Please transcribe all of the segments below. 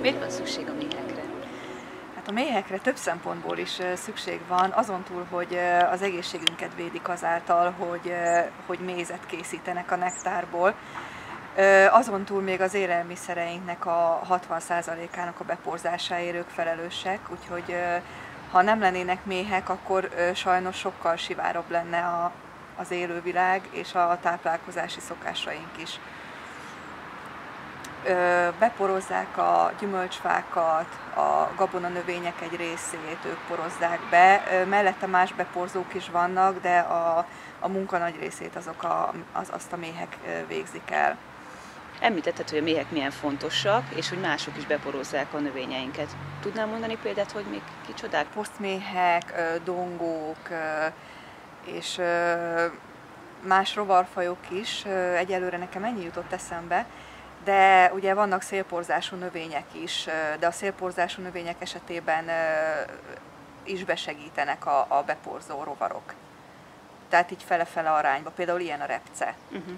Miért van szükség a méhekre? Hát a méhekre több szempontból is szükség van, azon túl, hogy az egészségünket védik azáltal, hogy, hogy mézet készítenek a nektárból, azon túl még az élelmiszereinknek a 60%-ának a beporzásáért ők felelősek, úgyhogy ha nem lennének méhek, akkor sajnos sokkal sivárabb lenne a, az élővilág és a táplálkozási szokásaink is. Beporozzák a gyümölcsfákat, a gabona növények egy részét ők porozzák be, mellette más beporzók is vannak, de a, a munka nagy részét azok a, az, azt a méhek végzik el. Említetted, hogy a méhek milyen fontosak, és hogy mások is beporozzák a növényeinket. Tudnál mondani példát, hogy még kicsodák? Posztméhek, dongók, és más rovarfajok is. Egyelőre nekem ennyi jutott eszembe, de ugye vannak szélporzású növények is, de a szélporzású növények esetében is besegítenek a, a beporzó rovarok. Tehát így fele-fele arányba, például ilyen a repce. Uh-huh.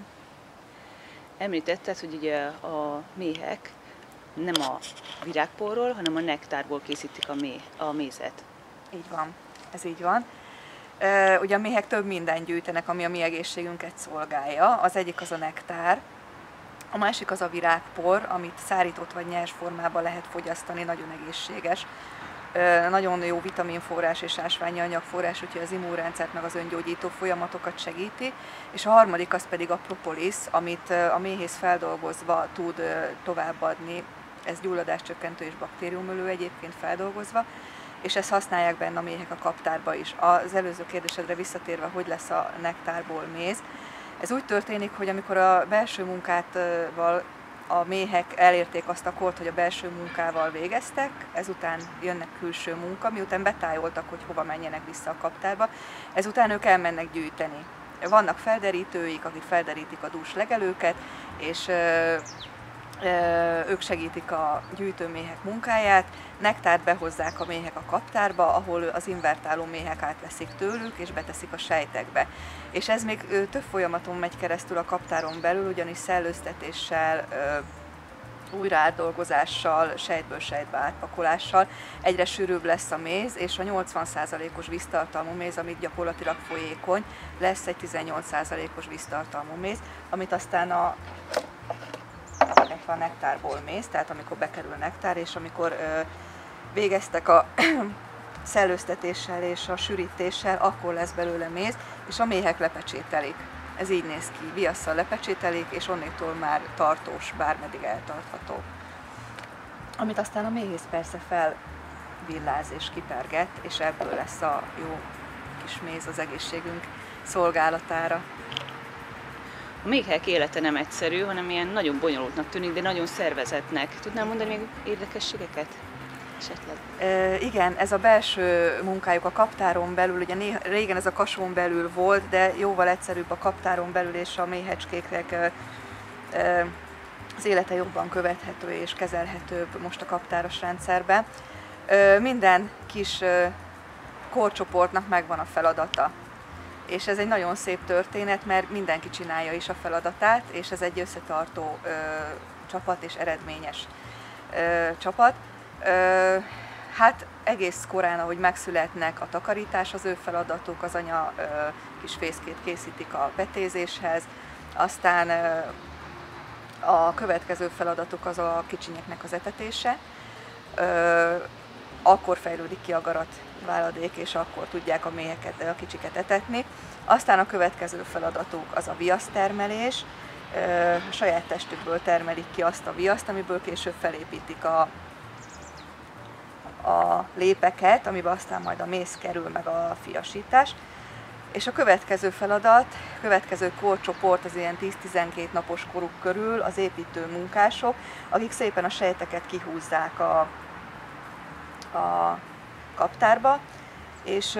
Említetted, hogy ugye a méhek nem a virágporról, hanem a nektárból készítik a, méh, a mézet. Így van, ez így van. Ugye a méhek több mindent gyűjtenek, ami a mi egészségünket szolgálja. Az egyik az a nektár, a másik az a virágpor, amit szárított vagy nyers formában lehet fogyasztani, nagyon egészséges. Nagyon jó vitaminforrás és ásványi anyagforrás, úgyhogy az immunrendszert meg az öngyógyító folyamatokat segíti. És a harmadik az pedig a propolis, amit a méhész feldolgozva tud továbbadni. Ez gyulladáscsökkentő és baktériumölő egyébként feldolgozva és ezt használják benne a méhek a kaptárba is. Az előző kérdésedre visszatérve, hogy lesz a nektárból méz, ez úgy történik, hogy amikor a belső munkával a méhek elérték azt a kort, hogy a belső munkával végeztek, ezután jönnek külső munka, miután betájoltak, hogy hova menjenek vissza a kaptárba, ezután ők elmennek gyűjteni. Vannak felderítőik, akik felderítik a dús legelőket, és ők segítik a gyűjtőméhek munkáját, nektárt behozzák a méhek a kaptárba, ahol az invertáló méhek átveszik tőlük, és beteszik a sejtekbe. És ez még több folyamaton megy keresztül a kaptáron belül, ugyanis szellőztetéssel, újra átdolgozással, sejtből sejtbe átpakolással egyre sűrűbb lesz a méz, és a 80%-os víztartalmú méz, amit gyakorlatilag folyékony, lesz egy 18%-os víztartalmú méz, amit aztán a a nektárból méz, tehát amikor bekerül nektár, és amikor ö, végeztek a szellőztetéssel és a sűrítéssel, akkor lesz belőle méz, és a méhek lepecsételik. Ez így néz ki, viasszal lepecsételik, és onnétól már tartós, bármeddig eltartható. Amit aztán a méhész persze felvilláz és kiperget, és ebből lesz a jó kis méz az egészségünk szolgálatára. A méhek élete nem egyszerű, hanem ilyen nagyon bonyolultnak tűnik, de nagyon szervezetnek. Tudnál mondani még érdekességeket? Esetleg. E, igen, ez a belső munkájuk a kaptáron belül, ugye néha, régen ez a kasón belül volt, de jóval egyszerűbb a kaptáron belül, és a méhecskéknek e, e, az élete jobban követhető és kezelhetőbb most a kaptáros rendszerben. Minden kis korcsoportnak megvan a feladata és ez egy nagyon szép történet, mert mindenki csinálja is a feladatát, és ez egy összetartó ö, csapat és eredményes ö, csapat. Ö, hát egész korán, ahogy megszületnek a takarítás, az ő feladatuk, az anya ö, kis fészkét készítik a betézéshez, aztán ö, a következő feladatuk az a kicsinyeknek az etetése. Ö, akkor fejlődik ki a garat váladék, és akkor tudják a méheket, a kicsiket etetni. Aztán a következő feladatuk az a viasztermelés, a saját testükből termelik ki azt a viaszt, amiből később felépítik a, a lépeket, amiben aztán majd a méz kerül, meg a fiasítás. És a következő feladat, következő korcsoport az ilyen 10-12 napos koruk körül az építő munkások, akik szépen a sejteket kihúzzák a, a kaptárba, és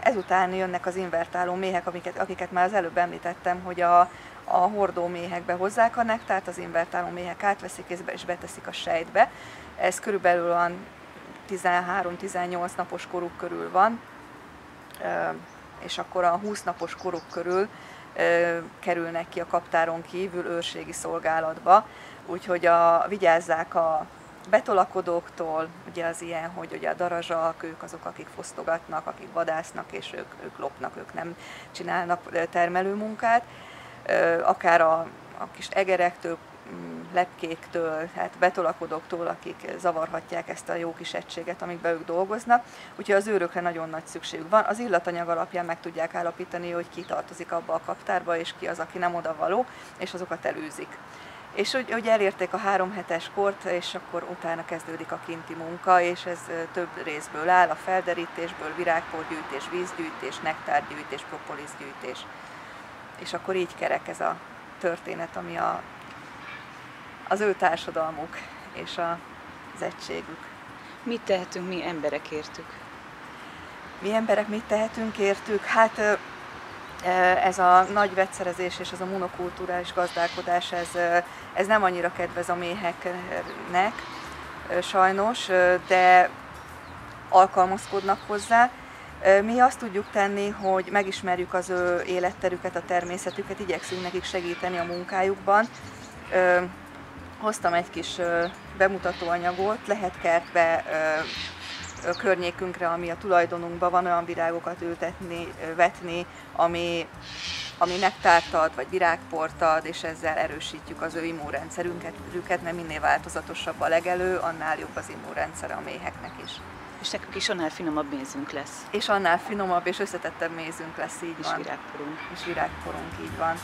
ezután jönnek az invertáló méhek, amiket, akiket már az előbb említettem, hogy a, a hordó méhekbe hozzák a nektárt, az invertáló méhek átveszik és beteszik a sejtbe. Ez körülbelül olyan 13-18 napos koruk körül van, és akkor a 20 napos koruk körül kerülnek ki a kaptáron kívül őrségi szolgálatba, úgyhogy a, vigyázzák a betolakodóktól, ugye az ilyen, hogy ugye a darazsak, ők azok, akik fosztogatnak, akik vadásznak, és ők, ők lopnak, ők nem csinálnak termelőmunkát, akár a, a kis egerektől, mm, lepkéktől, tehát betolakodóktól, akik zavarhatják ezt a jó kis egységet, amikben ők dolgoznak. Úgyhogy az őrökre nagyon nagy szükségük van. Az illatanyag alapján meg tudják állapítani, hogy ki tartozik abba a kaptárba, és ki az, aki nem oda való, és azokat elűzik. És úgy, úgy elérték a három hetes kort, és akkor utána kezdődik a kinti munka, és ez több részből áll, a felderítésből, virágporgyűjtés, vízgyűjtés, nektárgyűjtés, propolisgyűjtés. És akkor így kerek ez a történet, ami a, az ő társadalmuk és a, az egységük. Mit tehetünk mi emberek értük? Mi emberek mit tehetünk értük? Hát ez a nagy vegyszerezés és ez a monokulturális gazdálkodás, ez, ez nem annyira kedvez a méheknek, sajnos, de alkalmazkodnak hozzá. Mi azt tudjuk tenni, hogy megismerjük az ő életterüket, a természetüket, igyekszünk nekik segíteni a munkájukban. Hoztam egy kis bemutatóanyagot, lehet kertbe környékünkre, ami a tulajdonunkban van, olyan virágokat ültetni, vetni, ami, ami nektárt ad, vagy virágport ad, és ezzel erősítjük az ő immunrendszerünket, mert minél változatosabb a legelő, annál jobb az immunrendszer a méheknek is. És nekünk is annál finomabb mézünk lesz. És annál finomabb és összetettebb mézünk lesz, így és van. virágporunk. És virágporunk, így van.